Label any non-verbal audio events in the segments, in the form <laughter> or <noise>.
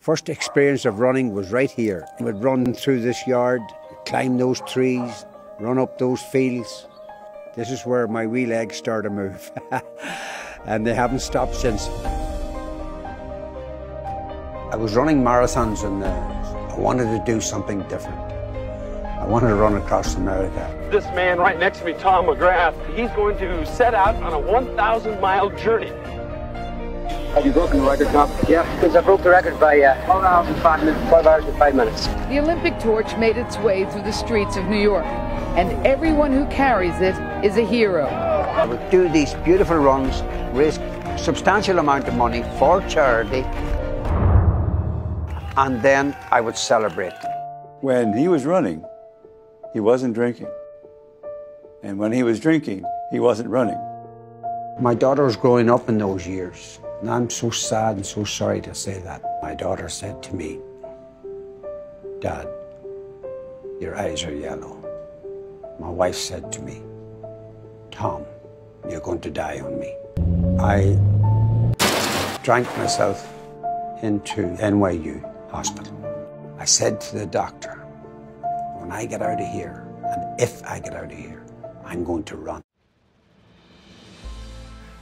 First experience of running was right here. I would run through this yard, climb those trees, run up those fields. This is where my wee legs start to move. <laughs> and they haven't stopped since. I was running marathons and uh, I wanted to do something different. I wanted to run across America. This man right next to me, Tom McGrath, he's going to set out on a 1,000 mile journey. Have you broken the record, Tom? Yeah, because I broke the record by uh, 12 hours and 5 minutes, 12 hours and 5 minutes. The Olympic torch made its way through the streets of New York, and everyone who carries it is a hero. I would do these beautiful runs, raise substantial amount of money for charity, and then I would celebrate. When he was running, he wasn't drinking. And when he was drinking, he wasn't running. My daughter was growing up in those years, and I'm so sad and so sorry to say that. My daughter said to me, Dad, your eyes are yellow. My wife said to me, Tom, you're going to die on me. I drank myself into NYU hospital. I said to the doctor, when I get out of here, and if I get out of here, I'm going to run.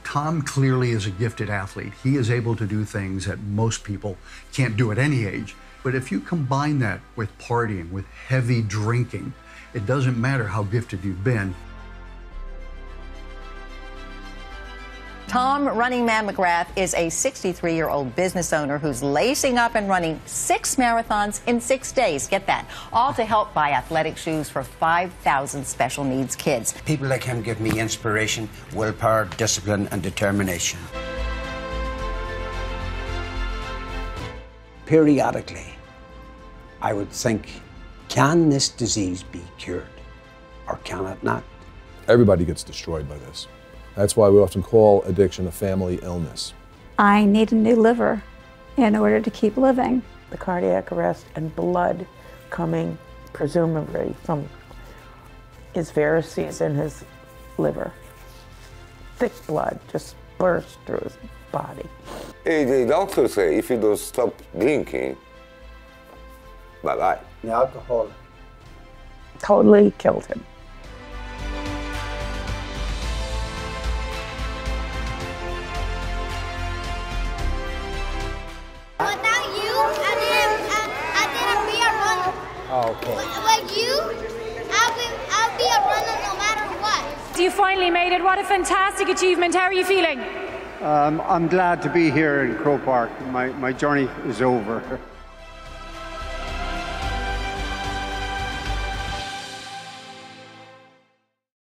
Tom clearly is a gifted athlete. He is able to do things that most people can't do at any age. But if you combine that with partying, with heavy drinking, it doesn't matter how gifted you've been, Tom Running Man McGrath is a 63 year old business owner who's lacing up and running six marathons in six days. Get that. All to help buy athletic shoes for 5,000 special needs kids. People like him give me inspiration, willpower, discipline, and determination. Periodically, I would think, can this disease be cured or can it not? Everybody gets destroyed by this. That's why we often call addiction a family illness. I need a new liver in order to keep living. The cardiac arrest and blood coming, presumably from his varices in his liver. Thick blood just burst through his body. Hey, the doctor say if you don't stop drinking, bye bye. The alcohol totally killed him. You finally made it. What a fantastic achievement. How are you feeling? Um, I'm glad to be here in Croke Park. My, my journey is over. <laughs>